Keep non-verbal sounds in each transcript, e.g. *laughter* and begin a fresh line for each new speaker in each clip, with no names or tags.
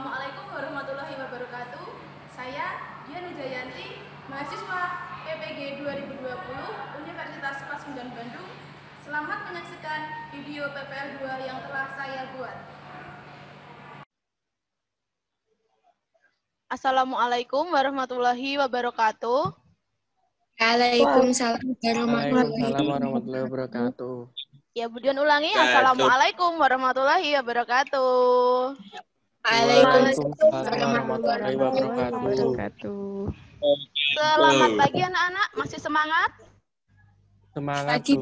Assalamualaikum warahmatullahi wabarakatuh. Saya Dian Jayanti, mahasiswa PPG 2020 Universitas Pasundan Bandung. Selamat menyaksikan video PPL 2 yang telah saya buat.
Assalamualaikum warahmatullahi wabarakatuh.
Waalaikumsalam warahmatullahi
Waalaikumsalam warahmatullahi wabarakatuh.
Ya, Budian ulangi. Assalamualaikum warahmatullahi wabarakatuh.
Waalaikumsalam warahmatullahi wabarakatuh.
Selamat pagi anak-anak. Masih semangat?
Semangat
Pagi.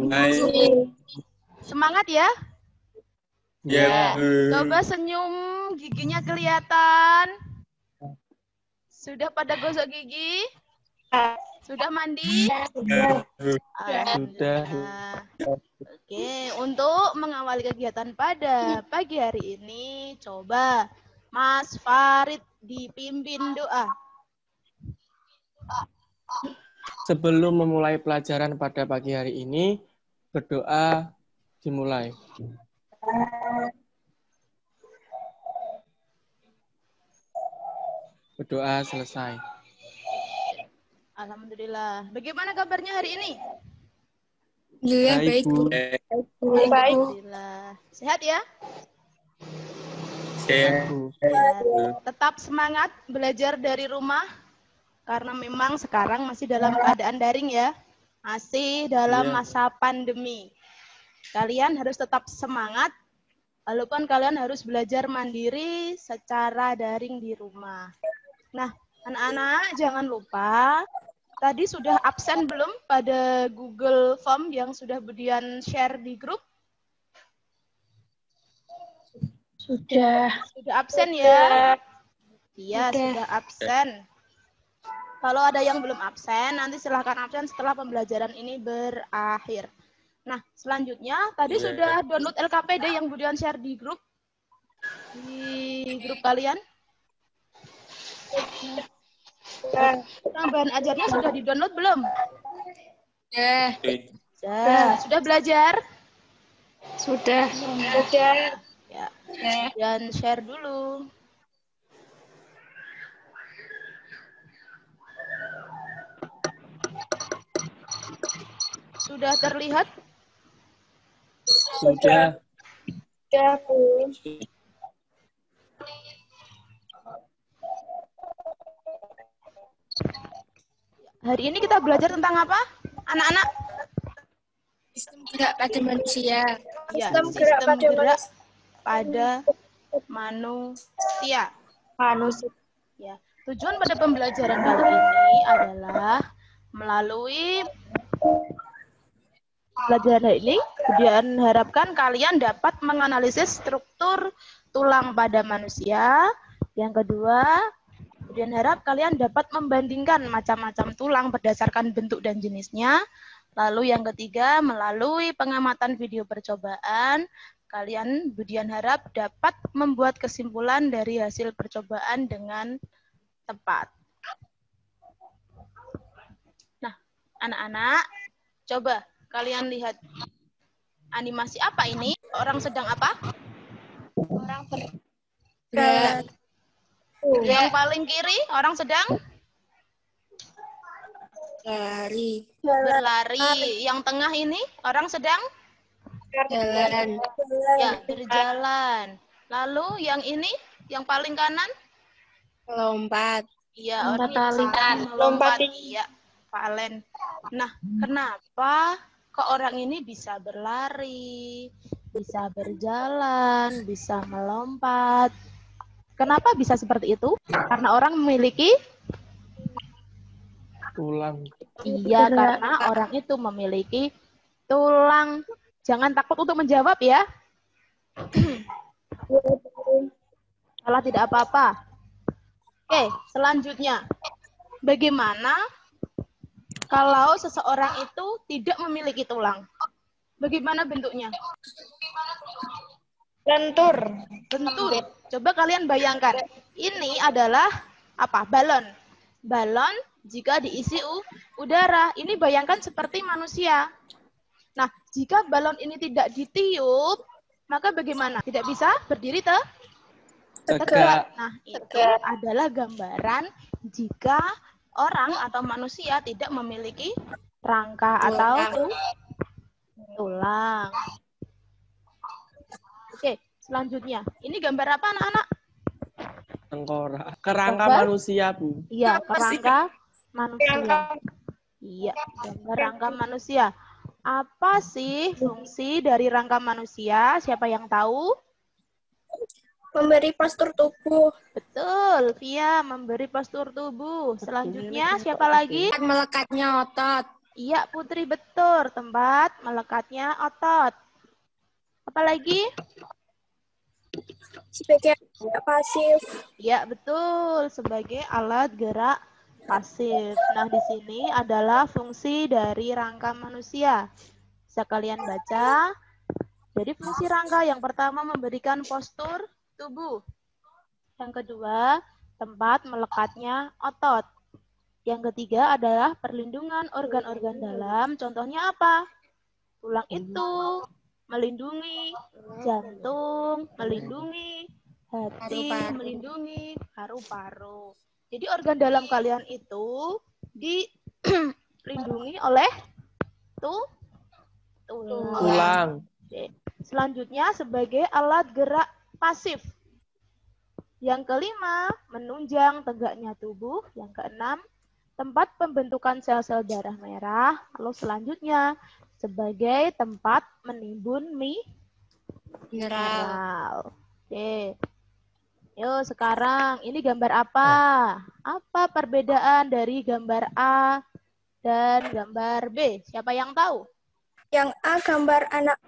Semangat ya?
Ya.
Coba senyum, giginya kelihatan. Sudah pada gosok gigi? Sudah mandi?
Sudah.
Alhamdulillah. Oke, untuk mengawali kegiatan pada pagi hari ini, coba Mas Farid dipimpin doa.
Sebelum memulai pelajaran pada pagi hari ini, berdoa dimulai. Berdoa selesai.
Alhamdulillah. Bagaimana kabarnya hari ini?
Alhamdulillah
Baik,
baik,
Bu.
Bu.
Alhamdulillah. Sehat ya? Tetap semangat belajar dari rumah karena memang sekarang masih dalam keadaan daring ya. Masih dalam
Iya.
masa pandemi. Kalian harus tetap semangat walaupun kalian harus belajar mandiri secara daring di rumah. Nah, anak-anak jangan lupa tadi sudah absen belum pada Google Form yang sudah Budian share di grup?
Sudah.
Sudah absen ya? Iya,
Sudah.
sudah absen. Kalau ada yang belum absen, nanti silahkan absen setelah pembelajaran ini berakhir. Nah, selanjutnya tadi
Iya.
sudah download LKPD yang Budian share di grup di grup kalian. Tambahan ajarnya sudah di-download belum?
Sudah.
Sudah. Sudah belajar?
Sudah. Sudah.
Ya. Dan share dulu. Sudah terlihat?
Sudah.
Sudah, Bu.
Hari ini kita belajar tentang apa? Anak-anak?
Sistem gerak pada manusia.
Ya,
Sistem
sistem
gerak pada
gerak pada manusia.
Manusia.
Ya, tujuan pada pembelajaran kali ini adalah melalui pelajaran ini, kemudian harapkan kalian dapat menganalisis struktur tulang pada manusia. Yang kedua, kemudian harap kalian dapat membandingkan macam-macam tulang berdasarkan bentuk dan jenisnya. Lalu yang ketiga, melalui pengamatan video percobaan, kalian Budian harap dapat membuat kesimpulan dari hasil percobaan dengan tepat. Nah, anak-anak, coba kalian lihat animasi apa ini? Orang sedang apa? Orang
Gerak.
Yang paling kiri, orang sedang
Lari.
berlari. Yang tengah ini, orang sedang
Jalan.
ya berjalan. Lalu yang ini, yang paling kanan,
Lompat.
Iya, orang
Lompat tali.
melompat.
Lompat
Iya, Valen. Nah, kenapa kok orang ini bisa berlari, bisa berjalan, bisa melompat? Kenapa bisa seperti itu? Karena orang memiliki
Tulang.
iya karena orang itu memiliki tulang. Jangan takut untuk menjawab ya. Salah tidak apa-apa. Oke, selanjutnya. Bagaimana kalau seseorang itu tidak memiliki tulang? Bagaimana bentuknya?
Lentur.
Bentuk. Coba kalian bayangkan. Ini adalah apa? Balon. Balon jika diisi udara. Ini bayangkan seperti manusia. Nah, jika balon ini tidak ditiup, maka bagaimana? Tidak bisa berdiri te
Tegak.
Nah, itu adalah gambaran jika orang atau manusia tidak memiliki rangka atau tu- tulang. Oke, selanjutnya. Ini gambar apa anak-anak?
Tengkorak. Kerangka
Gambar?
manusia, Bu.
Iya, kerangka manusia. Iya, gambar rangka manusia. Apa sih fungsi dari rangka manusia? Siapa yang tahu?
Memberi postur tubuh.
Betul, Via memberi postur tubuh. Selanjutnya siapa lagi?
Melekatnya otot.
Iya, Putri betul. Tempat melekatnya otot. Apa lagi?
Sebagai pasif.
Iya, betul. Sebagai alat gerak pasif. Nah, di sini adalah fungsi dari rangka manusia. Bisa kalian baca. Jadi fungsi rangka yang pertama memberikan postur tubuh. Yang kedua, tempat melekatnya otot. Yang ketiga adalah perlindungan organ-organ dalam. Contohnya apa? Tulang itu melindungi jantung, melindungi hati, melindungi paru-paru. Jadi organ dalam kalian itu *clears throat* dilindungi oleh tuh tulang.
Tulang.
Oke. Selanjutnya sebagai alat gerak pasif. Yang kelima, menunjang tegaknya tubuh. Yang keenam, tempat pembentukan sel-sel darah merah. Lalu selanjutnya, sebagai tempat menimbun mie
Mineral.
mineral. Oke. Yuk sekarang ini gambar apa? Apa perbedaan dari gambar A dan gambar B? Siapa yang tahu?
Yang A gambar anak.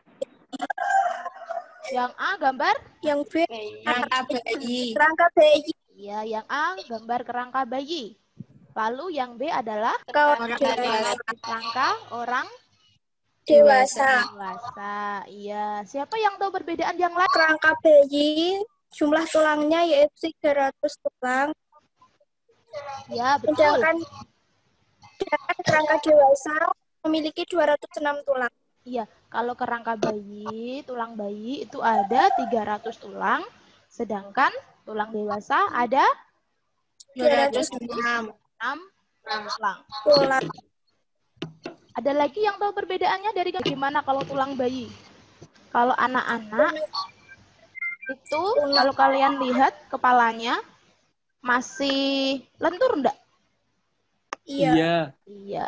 Yang A gambar?
Yang B
Nah,
rangka bayi. Rangka bayi.
Iya, yang A gambar kerangka bayi. Lalu yang B adalah
Kau
Iya.
dewasa.
rangka orang
dewasa.
dewasa. Iya. Siapa yang tahu perbedaan yang lain?
Kerangka bayi jumlah tulangnya yaitu 300 tulang.
Ya, betul.
Sedangkan sedangkan kerangka dewasa memiliki 206 tulang.
Iya, kalau kerangka bayi, tulang bayi itu ada 300 tulang, sedangkan tulang dewasa ada
206
6 tulang.
tulang.
Ada lagi yang tahu perbedaannya dari bagaimana kalau tulang bayi? Kalau anak-anak itu kalau kalian lihat kepalanya masih lentur enggak?
Iya.
Iya.
Iya.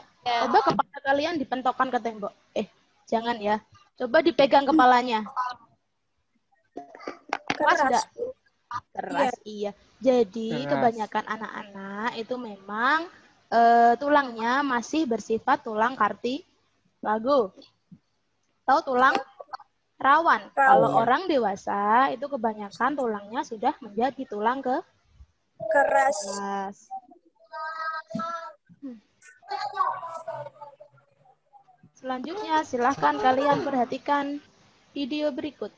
Coba kepala kalian dipentokkan ke tembok. Eh, jangan ya. Coba dipegang kepalanya. Keras
Keras.
enggak? Keras, iya. Jadi
Keras.
kebanyakan anak-anak itu memang eh, tulangnya masih bersifat tulang kartilago. Tahu tulang rawan. Kalau orang dewasa itu kebanyakan tulangnya sudah menjadi tulang ke
Keras.
keras. Hmm. Selanjutnya, silahkan kalian perhatikan video berikut.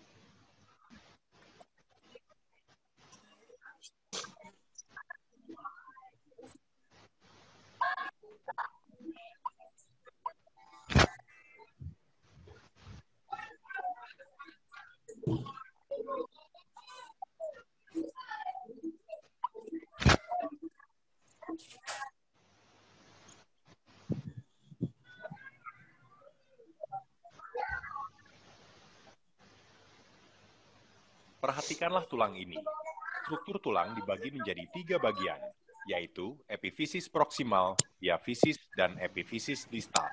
Perhatikanlah tulang ini. Struktur tulang dibagi menjadi tiga bagian, yaitu epifisis proksimal, diafisis, dan epifisis distal.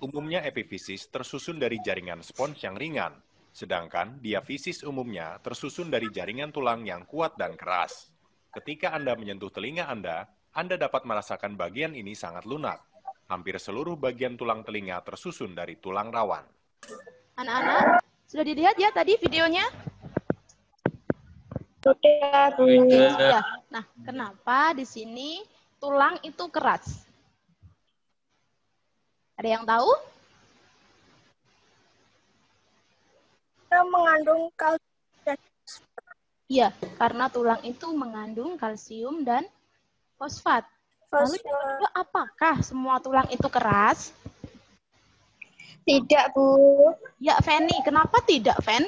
Umumnya epifisis tersusun dari jaringan spons yang ringan, sedangkan diafisis umumnya tersusun dari jaringan tulang yang kuat dan keras. Ketika Anda menyentuh telinga Anda, Anda dapat merasakan bagian ini sangat lunak. Hampir seluruh bagian tulang telinga tersusun dari tulang rawan.
Anak-anak, sudah dilihat ya tadi videonya?
Sudah, Bu.
Ya. Nah, kenapa di sini tulang itu keras? Ada yang tahu?
Kita mengandung kalsium
Iya, karena tulang itu mengandung kalsium dan fosfat. Lalu yang
fosfor.
kedua, apakah semua tulang itu keras?
Tidak, Bu.
Ya, Feni, kenapa tidak, Fen?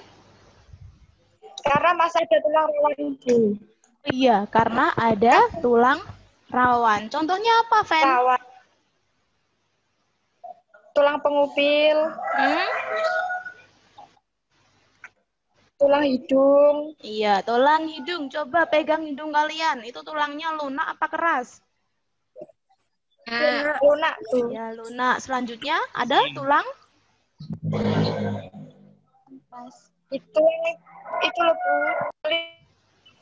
Karena masih ada tulang rawan, Bu.
Iya, karena ada tulang rawan. Contohnya apa, Fen?
rawan. Tulang pengupil,
Hmm?
Tulang hidung,
Iya, tulang hidung. Coba pegang hidung kalian. Itu tulangnya lunak apa keras?
lunak, lunak tuh.
Ya, lunak. Selanjutnya ada tulang
Itu itu loh Bu.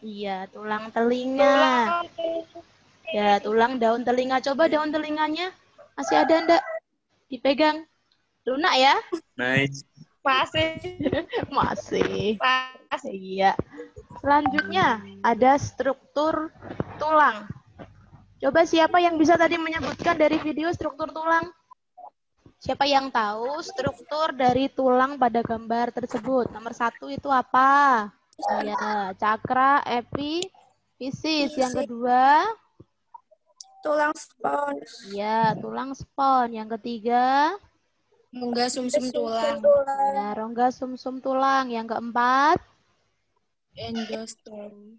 Iya, tulang telinga. Ya, tulang daun telinga. Coba daun telinganya. Masih ada enggak? Dipegang. Lunak ya?
Nice.
Masih,
Masih.
masih.
Iya. Selanjutnya ada struktur tulang. Coba siapa yang bisa tadi menyebutkan dari video struktur tulang? Siapa yang tahu struktur dari tulang pada gambar tersebut? Nomor satu itu apa? Iya, cakra, epifisis. Yang kedua,
Tulang spons,
iya, tulang spon. Yang ketiga,
enggak sumsum tulang,
ya, rongga sumsum tulang. Yang keempat,
endostom,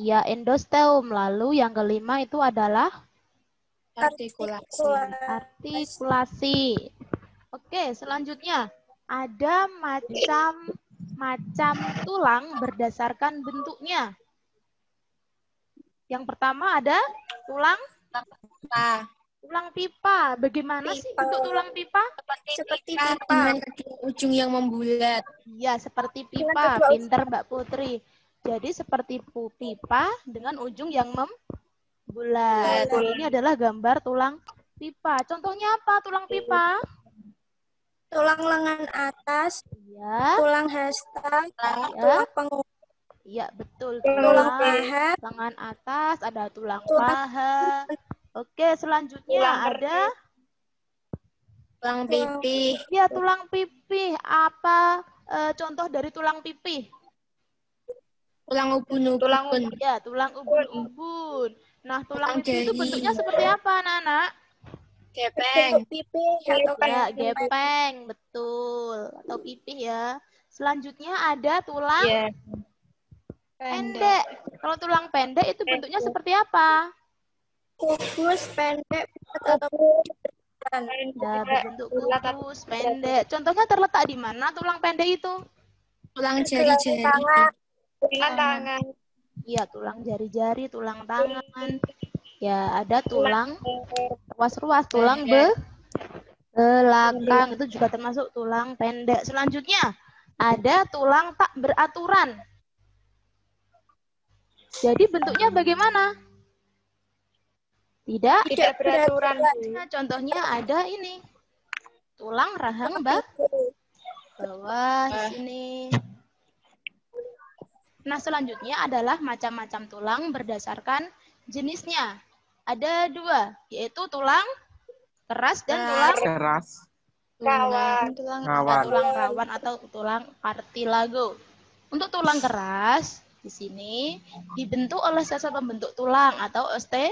ya, endosteum. Lalu yang kelima itu adalah?
Artikulasi,
artikulasi. Oke, selanjutnya. Ada macam macam tulang berdasarkan bentuknya. Yang pertama ada tulang tulang pipa. Bagaimana sih
Pipa.
bentuk tulang pipa?
seperti pipa, ujung yang membulat.
Ya, seperti pipa. Pinter Mbak Putri. Jadi seperti pipa dengan ujung yang membulat.
Bulat.
Ini adalah gambar tulang pipa. Contohnya apa tulang pipa?
Tulang lengan atas,
Ya,
tulang hasta,
ya.
tulang
Iya, betul.
tulang
Tulang
paha,
lengan atas, ada tulang
Tulang-
paha. Oke, selanjutnya
Tulang
ada
tulang pipi,
ya tulang pipi. Apa eh, contoh dari tulang pipi?
tulang ubun-ubun, tulang
Ya, tulang ubun-ubun. Nah, tulang
Tulang
pipi itu bentuknya seperti apa, Nana?
gepeng, pipi atau
Ya,
kayak
gepeng, betul. Atau pipi ya. Selanjutnya ada tulang
Iya.
pendek. Kalau tulang pendek itu bentuknya seperti apa?
Kubus pendek atau bulan.
Ya, berbentuk kubus, pendek. Contohnya terletak di mana tulang pendek itu?
tulang jari-jari, tulang tangan,
Iya, tulang jari-jari, tulang tangan. Ya, ada tulang ruas-ruas, tulang be belakang. Itu juga termasuk tulang pendek. Selanjutnya, ada tulang tak beraturan. Jadi bentuknya bagaimana? Tidak.
tidak beraturan,
Nah, contohnya ada ini. Tulang rahang bah bawah di sini. Nah, selanjutnya adalah macam-macam tulang berdasarkan jenisnya. Ada dua, yaitu tulang keras dan tulang
Keras.
kawan,
tulang
Rawan.
tulang rawan atau tulang kartilago. Untuk tulang keras di sini dibentuk oleh sel-sel pembentuk tulang atau oste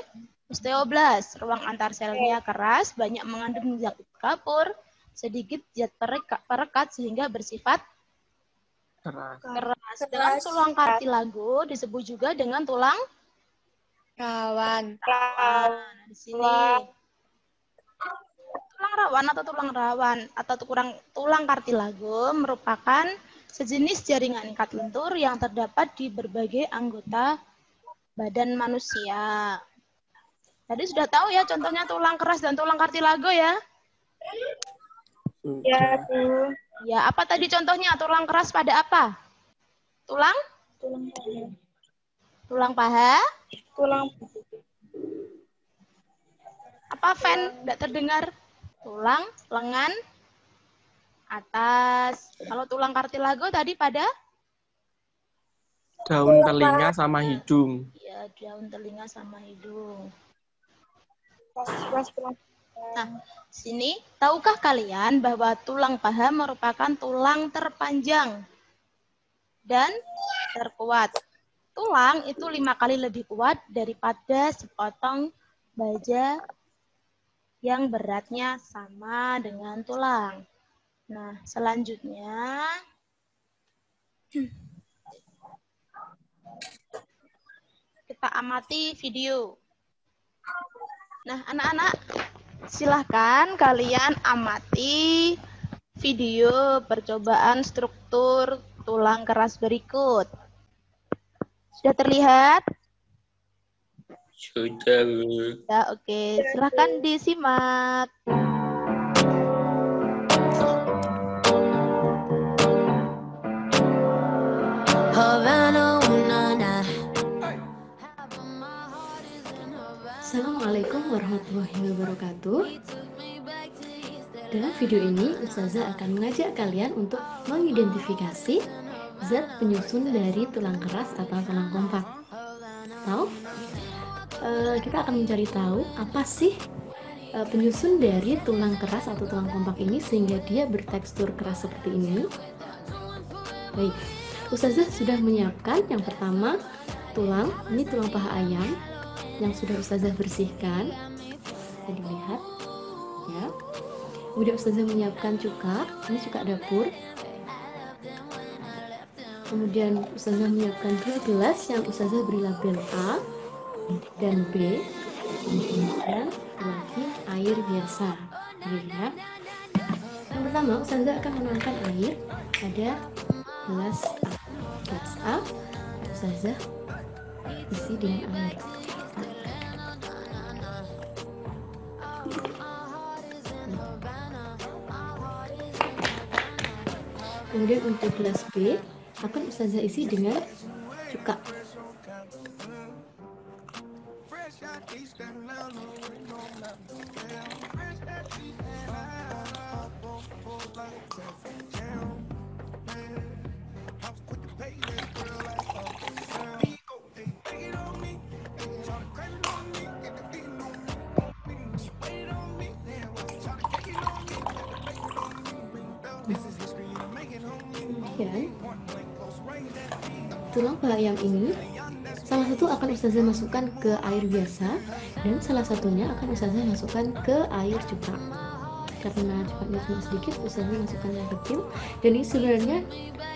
osteoblas. Ruang antar selnya keras, banyak mengandung zat kapur, sedikit zat pereka- perekat sehingga bersifat
Keras.
keras. Dalam tulang kartilago disebut juga dengan tulang
rawan,
rawan. Nah, di sini tulang rawan atau tulang rawan atau tulang tulang kartilago merupakan sejenis jaringan ikat lentur yang terdapat di berbagai anggota badan manusia. Tadi sudah tahu ya contohnya tulang keras dan tulang kartilago ya.
ya. Bu,
Ya, apa tadi contohnya? Tulang keras pada apa? Tulang? Tulang paha?
tulang
Apa Fen? Tidak terdengar. Tulang, lengan, atas. Kalau tulang kartilago tadi pada?
Daun telinga sama hidung.
Ya, daun telinga sama hidung. Nah, sini, tahukah kalian bahwa tulang paha merupakan tulang terpanjang dan terkuat? Tulang itu lima kali lebih kuat daripada sepotong baja yang beratnya sama dengan tulang. Nah, selanjutnya kita amati video. Nah, anak-anak, silahkan kalian amati video percobaan struktur tulang keras berikut. Sudah terlihat?
Sudah.
Ya, oke. Silahkan disimak.
Warahmatullahi wabarakatuh. Dalam video ini, Ustazah akan mengajak kalian untuk mengidentifikasi zat penyusun dari tulang keras atau tulang kompak. Tahu? Eh, kita akan mencari tahu apa sih eh, penyusun dari tulang keras atau tulang kompak ini sehingga dia bertekstur keras seperti ini. Baik, Ustazah sudah menyiapkan yang pertama tulang, ini tulang paha ayam yang sudah Ustazah bersihkan. Bisa dilihat. Ya. Kemudian Ustazah menyiapkan cuka, ini cuka dapur. Kemudian Ustazah menyiapkan dua gelas yang Ustazah beri label A dan B. Kemudian lagi air biasa. Ya. Yang pertama Ustazah akan menuangkan air pada gelas A. Gelas A Ustazah isi dengan air. Kemudian untuk gelas B akan Ustazah isi dengan cuka. Kemudian tulang paha ayam ini salah satu akan Ustazah masukkan ke air biasa dan salah satunya akan Ustazah masukkan ke air cuka. Karena cukanya cuma sedikit Ustazah masukkan yang kecil. Dan ini sebenarnya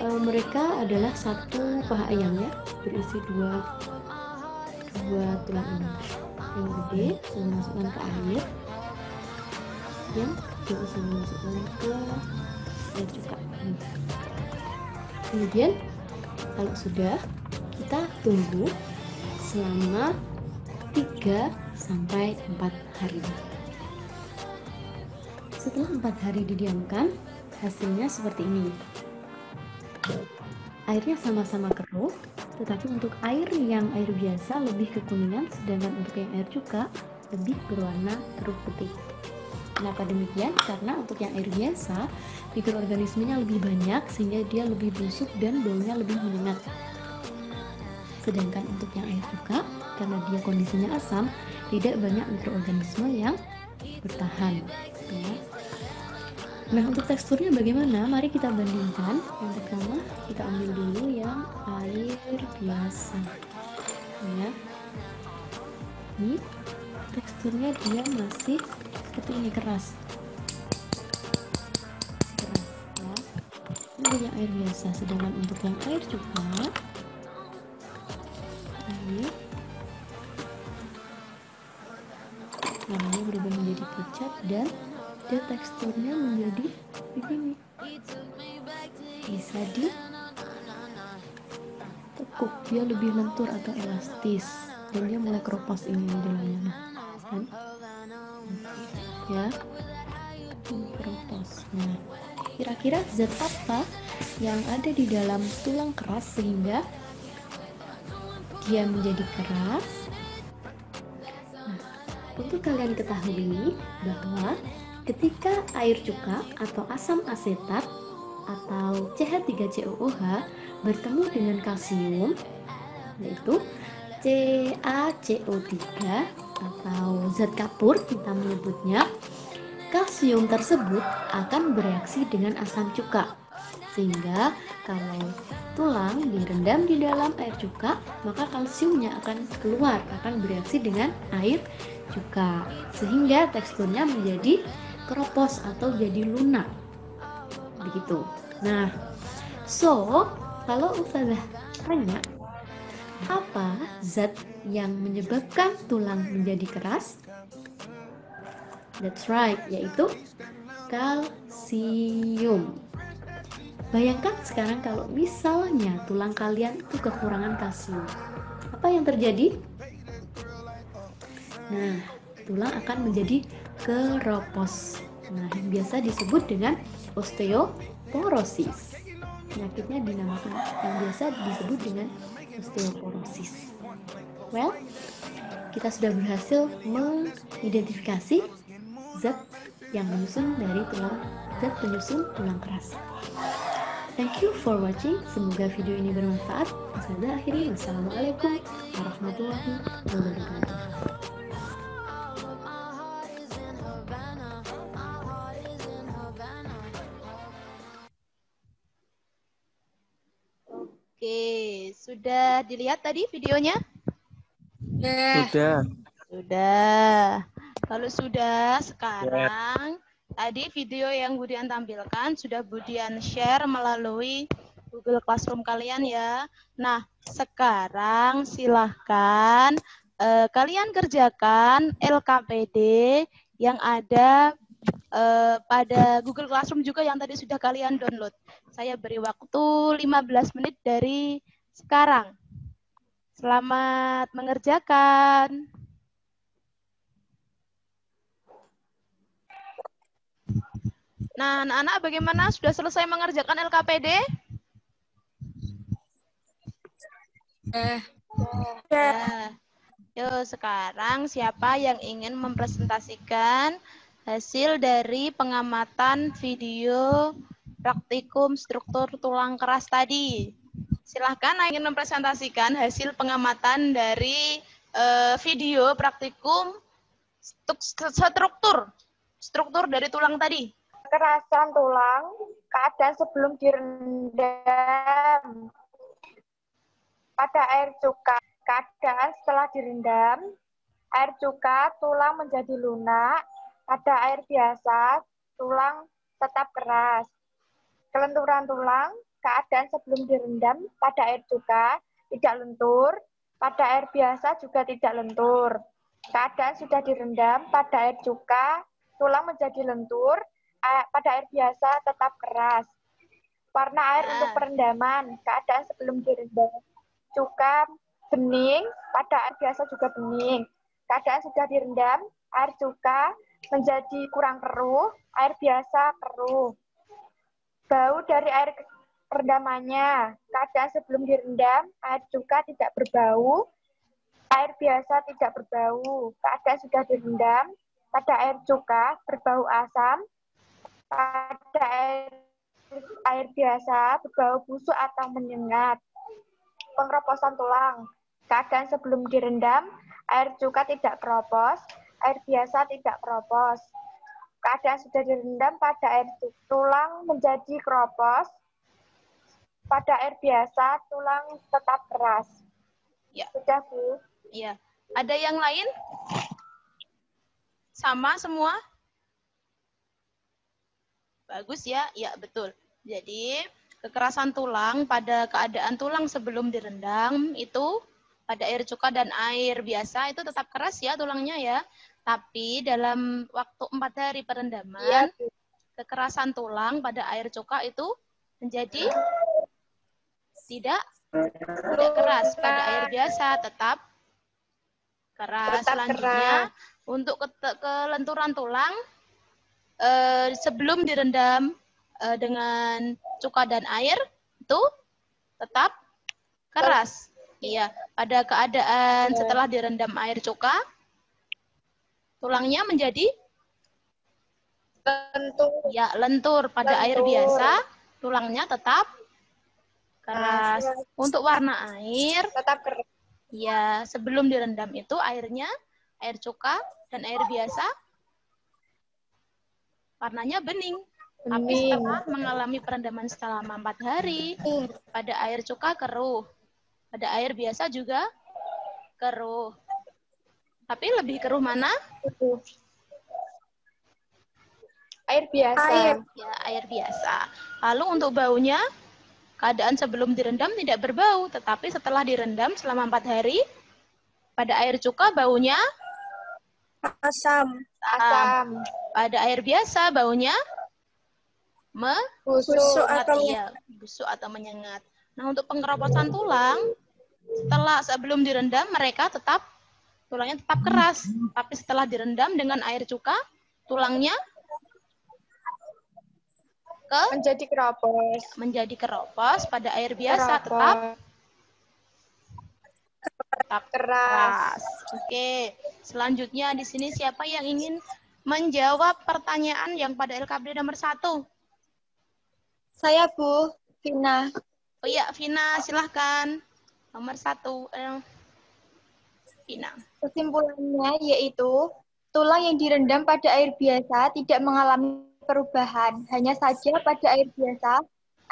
e, mereka adalah satu paha ayam ya berisi dua dua tulang ini. Yang gede Ustazah masukkan ke air. Yang kecil Ustazah masukkan ke air cuka kemudian kalau sudah kita tunggu selama 3 sampai 4 hari. Setelah 4 hari didiamkan hasilnya seperti ini. Airnya sama-sama keruh tetapi untuk air yang air biasa lebih kekuningan sedangkan untuk yang air cuka lebih berwarna keruh putih Kenapa demikian? Karena untuk yang air biasa, mikroorganismenya lebih banyak sehingga dia lebih busuk dan baunya lebih menyengat. Sedangkan untuk yang air cuka, karena dia kondisinya asam, tidak banyak mikroorganisme yang bertahan. Nah, untuk teksturnya bagaimana? Mari kita bandingkan. Yang pertama, kita ambil dulu yang air biasa. Ya. Ini teksturnya dia masih seperti ini keras. Keras ya. Ini yang air biasa sedangkan untuk yang air cuka ini warnanya berubah menjadi pucat dan dia teksturnya menjadi begini. Bisa di tekuk dia lebih lentur atau elastis dan dia mulai keropos ini di dalamnya. nah, kan ya. Keropos nah kira-kira zat apa yang ada di dalam tulang keras sehingga dia menjadi keras? Nah, untuk kalian ketahui bahwa ketika air cuka atau asam asetat atau CH3COOH bertemu dengan kalsium yaitu CaCO3 atau zat kapur kita menyebutnya. Kalsium tersebut akan bereaksi dengan asam cuka. Sehingga kalau tulang direndam di dalam air cuka maka kalsiumnya akan keluar akan bereaksi dengan air cuka. Sehingga teksturnya menjadi keropos atau jadi lunak. Begitu. Nah so kalau ustazah tanya Apa zat yang menyebabkan tulang menjadi keras? That's right, yaitu kalsium. Bayangkan sekarang kalau misalnya tulang kalian itu kekurangan kalsium. Apa yang terjadi? Nah, tulang akan menjadi keropos. Nah, yang biasa disebut dengan osteoporosis. Penyakitnya dinamakan yang biasa disebut dengan osteoporosis. Well, kita sudah berhasil mengidentifikasi zat yang menyusun dari tulang zat penyusun tulang keras. Thank you for watching. Semoga video ini bermanfaat. Saya akhiri. Wassalamualaikum warahmatullahi wabarakatuh.
Oke, sudah dilihat tadi videonya?
Sudah.
Sudah. Kalau sudah, sekarang tadi video yang Budian tampilkan sudah Budian share melalui Google Classroom kalian ya. Nah, sekarang silahkan eh, kalian kerjakan LKPD yang ada eh, pada Google Classroom juga yang tadi sudah kalian download. Saya beri waktu 15 menit dari sekarang. Selamat mengerjakan. Nah, anak-anak bagaimana? Sudah selesai mengerjakan LKPD?
Eh.
Ya. Yuk, sekarang siapa yang ingin mempresentasikan hasil dari pengamatan video praktikum struktur tulang keras tadi? Silahkan ingin mempresentasikan hasil pengamatan dari eh, video praktikum struktur struktur dari tulang tadi.
kekerasan tulang, keadaan sebelum direndam pada air cuka, keadaan setelah direndam, air cuka, tulang menjadi lunak, pada air biasa, tulang tetap keras. Kelenturan tulang, keadaan sebelum direndam pada air cuka, tidak lentur, pada air biasa juga tidak lentur. Keadaan sudah direndam pada air cuka, tulang menjadi lentur, pada air biasa tetap keras. Warna air
Ah.
untuk perendaman, keadaan sebelum direndam. Cuka bening, pada air biasa juga bening. Keadaan sudah direndam, air cuka menjadi kurang keruh, air biasa keruh. Bau dari air perendamannya, keadaan sebelum direndam, air cuka tidak berbau, air biasa tidak berbau. Keadaan sudah direndam, pada air cuka berbau asam, pada air, air biasa berbau busuk atau menyengat. Pengeroposan tulang. Keadaan sebelum direndam, air cuka tidak keropos, air biasa tidak keropos. Keadaan sudah direndam pada air tulang menjadi keropos, pada air biasa tulang tetap keras.
Ya.
Sudah, Bu.
Iya. Ada yang lain? Sama semua? Bagus ya? Ya, betul. Jadi, kekerasan tulang pada keadaan tulang sebelum direndam itu pada air cuka dan air biasa itu tetap keras ya tulangnya ya. Tapi dalam waktu empat hari perendaman,
Bu.
kekerasan tulang pada air cuka itu menjadi tidak tidak keras pada air biasa tetap keras.
Tetap
selanjutnya untuk ke- kelenturan tulang eh, sebelum direndam eh, dengan cuka dan air itu tetap keras. Iya pada keadaan setelah direndam air cuka tulangnya menjadi
Tentu
ya lentur pada air
Lentur.
biasa tulangnya tetap keras
keras.
untuk warna air
tetap keras.
Ya, sebelum direndam itu airnya air cuka dan air biasa warnanya bening. Tapi
Bening.
setelah mengalami perendaman selama empat hari, pada air cuka keruh, pada air biasa juga keruh. Tapi lebih keruh mana?
Air biasa.
Air.
Ya, air biasa. Lalu untuk baunya, keadaan sebelum direndam tidak berbau, tetapi setelah direndam selama empat hari, pada air cuka baunya
Asam.
Asam.
pada air biasa baunya me
Busuk.
Atau
iya, busuk atau menyengat. Nah, untuk pengeroposan tulang, setelah sebelum direndam mereka tetap tulangnya tetap keras, tapi setelah direndam dengan air cuka, tulangnya ke
Menjadi keropos.
menjadi keropos pada air biasa tetap
Keropos.
tetap
Keras.
keras. Oke, selanjutnya di sini siapa yang ingin menjawab pertanyaan yang pada LKB nomor satu?
Saya Bu, Vina.
Oh iya, Vina, silahkan. Nomor satu. Eh, Vina.
Kesimpulannya yaitu tulang yang direndam pada air biasa tidak mengalami perubahan. Hanya saja pada air biasa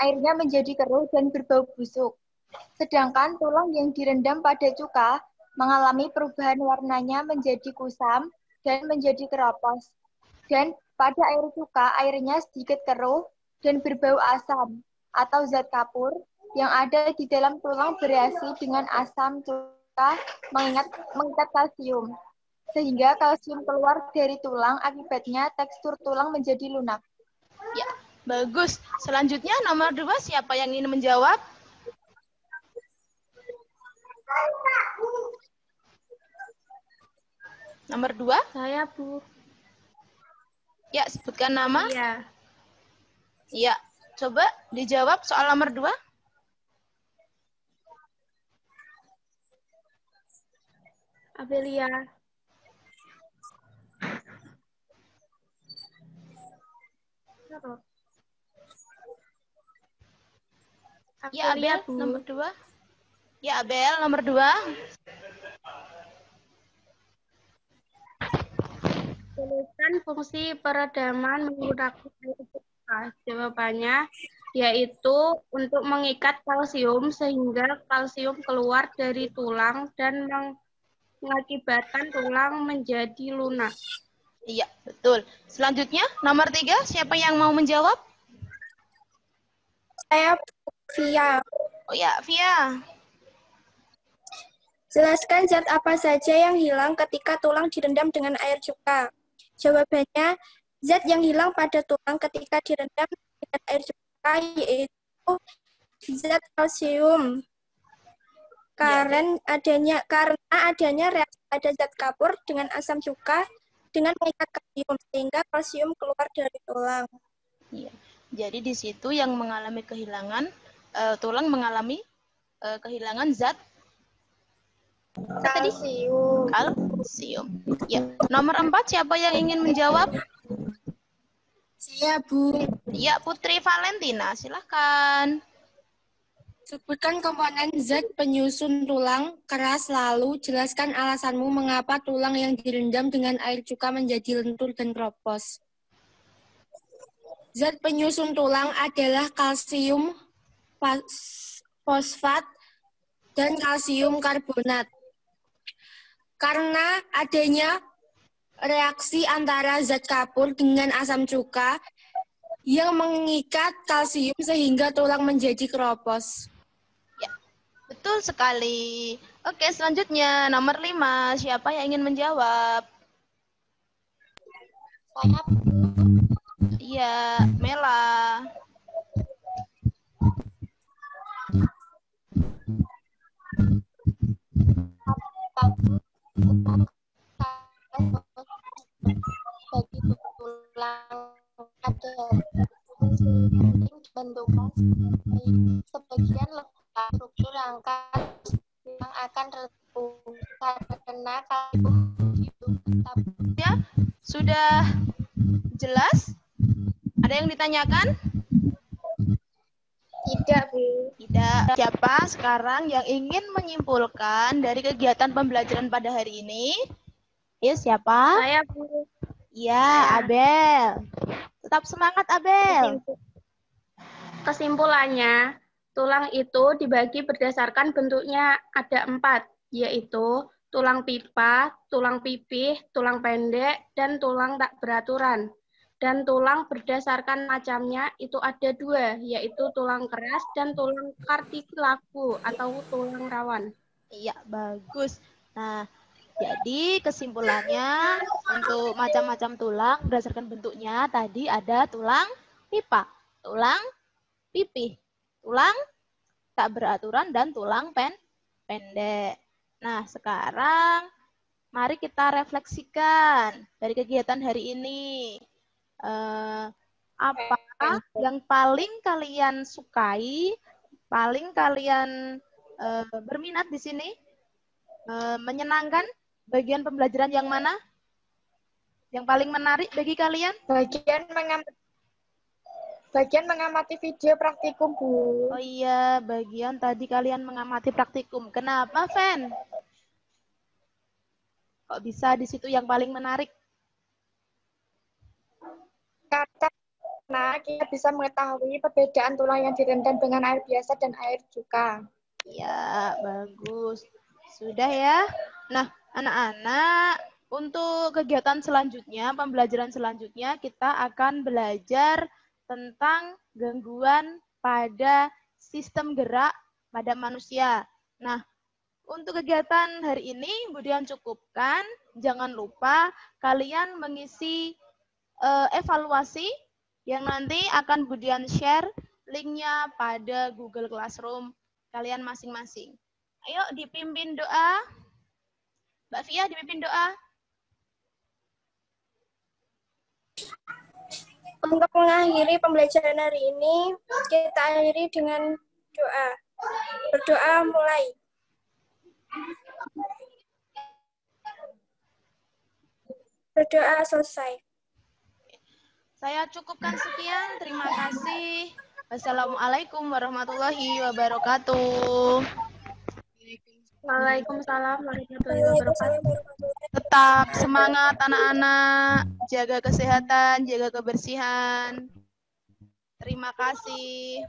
airnya menjadi keruh dan berbau busuk. Sedangkan tulang yang direndam pada cuka mengalami perubahan warnanya menjadi kusam dan menjadi keropos. Dan pada air cuka airnya sedikit keruh dan berbau asam atau zat kapur yang ada di dalam tulang bereaksi dengan asam cuka mengingat mengikat kalsium. Sehingga kalsium keluar dari tulang akibatnya tekstur tulang menjadi lunak.
Ya, bagus. Selanjutnya nomor dua, siapa yang ingin menjawab? Nomor dua,
Saya, Bu.
ya sebutkan nama.
Iya.
Ya, coba dijawab soal nomor dua.
Abelia.
Ya,
Abelia,
Abel,
Bu.
nomor dua. Ya, Abel, nomor dua.
Tuliskan fungsi peredaman menggunakan. Jawabannya yaitu untuk mengikat kalsium sehingga kalsium keluar dari tulang dan mengakibatkan tulang menjadi lunak.
Iya, betul. Selanjutnya, nomor tiga, siapa yang mau menjawab?
Saya Via.
Oh ya, Via.
Jelaskan zat apa saja yang hilang ketika tulang direndam dengan air cuka. Jawabannya, zat yang hilang pada tulang ketika direndam dengan air cuka yaitu zat kalsium. Karena adanya karena adanya reaksi pada zat kapur dengan asam cuka dengan mengikat kalsium sehingga kalsium keluar dari tulang.
Iya. Jadi di situ yang mengalami kehilangan eh, tulang mengalami eh, kehilangan zat?
Kalsium.
kalsium. Ya. Nomor empat siapa yang ingin menjawab?
Saya Bu,
Ya, Putri Valentina, silahkan.
Sebutkan komponen zat penyusun tulang keras lalu jelaskan alasanmu mengapa tulang yang direndam dengan air cuka menjadi lentur dan kropos. Zat penyusun tulang adalah kalsium fosfat dan kalsium karbonat. Karena adanya reaksi antara zat kapur dengan asam cuka yang mengikat kalsium sehingga tulang menjadi keropos.
Betul sekali. Oke, selanjutnya nomor lima. Siapa yang ingin menjawab?
Saya
Iya, Mela.
bagi sebagian letak rangka yang akan redup karena
Ya, sudah jelas? Ada yang ditanyakan?
tidak bu
Tidak. Siapa sekarang yang ingin menyimpulkan dari kegiatan pembelajaran pada hari ini? Ya, siapa?
Saya, Bu.
Ya, Abel. Tetap semangat, Abel.
Kesimpulannya, tulang itu dibagi berdasarkan bentuknya ada empat, yaitu tulang pipa, tulang pipih, tulang pendek, dan tulang tak beraturan.
dan tulang berdasarkan macamnya itu ada dua, yaitu tulang keras dan tulang kartilagu atau tulang rawan.
Iya, bagus. Nah, jadi kesimpulannya untuk macam-macam tulang berdasarkan bentuknya tadi ada tulang pipa, tulang pipih, tulang tak beraturan dan tulang pen pendek. Nah, sekarang mari kita refleksikan dari kegiatan hari ini eh, apa yang paling kalian sukai, paling kalian eh, berminat di sini, eh, menyenangkan, bagian pembelajaran yang mana? Yang paling menarik bagi kalian?
Bagian mengamati bagian mengamati video praktikum, Bu.
Oh iya, bagian tadi kalian mengamati praktikum. Kenapa, Fen? Kok bisa di situ yang paling menarik?
Karena kita bisa mengetahui perbedaan tulang yang direndam dengan air biasa dan air cuka.
Ya, bagus. Sudah ya. Nah, anak-anak, untuk kegiatan selanjutnya, pembelajaran selanjutnya, kita akan belajar tentang gangguan pada sistem gerak pada manusia. Nah, untuk kegiatan hari ini, Budian cukupkan. Jangan lupa kalian mengisi uh, evaluasi yang nanti akan Budian share linknya pada Google Classroom kalian masing-masing. Ayo dipimpin doa. Mbak Fia dipimpin doa.
Untuk mengakhiri pembelajaran hari ini, kita akhiri dengan doa. Berdoa mulai. Berdoa selesai.
Saya cukupkan sekian. Terima kasih. Wassalamualaikum warahmatullahi wabarakatuh.
Waalaikumsalam warahmatullahi wabarakatuh.
Tetap semangat anak-anak. Jaga kesehatan, jaga kebersihan. Terima kasih.